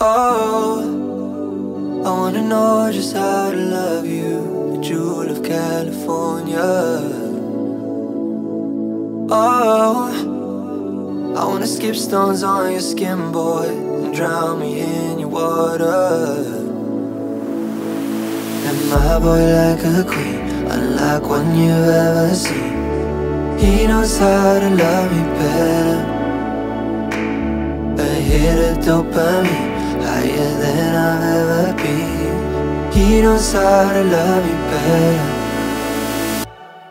Oh, I wanna know just how to love you, the jewel of California. Oh, I wanna skip stones on your skin, boy, and drown me in your water. And my boy like a queen, unlike one you've ever seen. He knows how to love me better. A hit of dopamine higher than I've ever been. He knows how to love me better.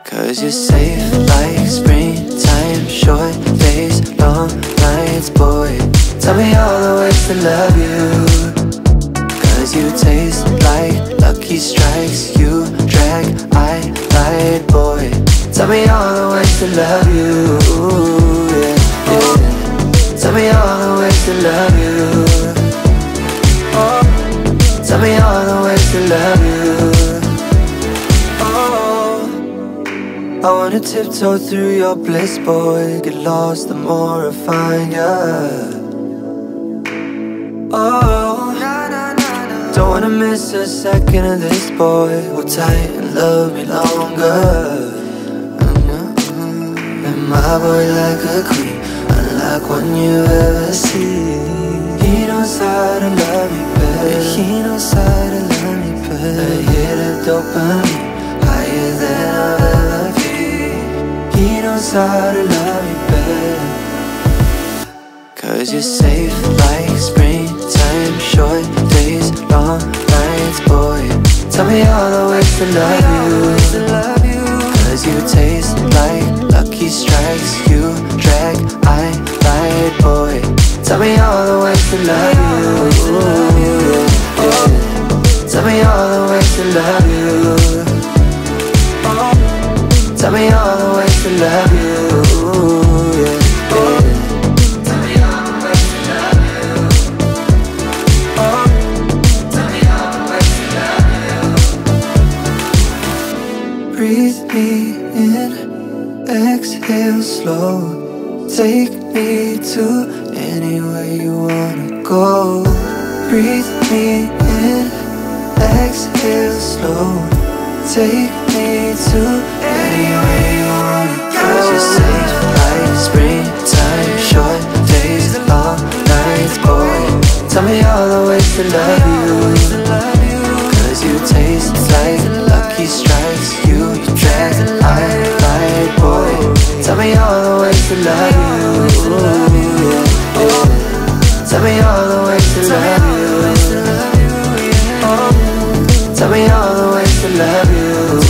Cause you're safe like springtime, short days, long nights, boy. Tell me all the ways to love you. Cause you taste like lucky strikes, you drag, I light, boy. Tell me all the ways to love you. Yeah, yeah. Tell me all the ways to love you. I wanna tiptoe through your bliss, boy. Get lost the more I find ya. Oh. Don't wanna miss a second of this, boy. Hold tight and love me longer. Mm-hmm. And my boy like a queen Unlike one you ever see. He knows how to love me better. He knows how to love me A hit of dopamine How to love me better. Cause you're safe like springtime Short days, long nights, boy. Tell me all the ways to love you. Cause you taste like lucky strikes. You drag, I light, boy. Tell me all the ways to love you. Tell me all the ways to love you. Tell me all the ways to love you in, exhale slow. Take me to anywhere you wanna go. Breathe me in, exhale slow. Take me to anywhere you wanna go. Cause you're safe like springtime, short days, long nights, boy. Tell me all the ways to love you. me all the ways to love you.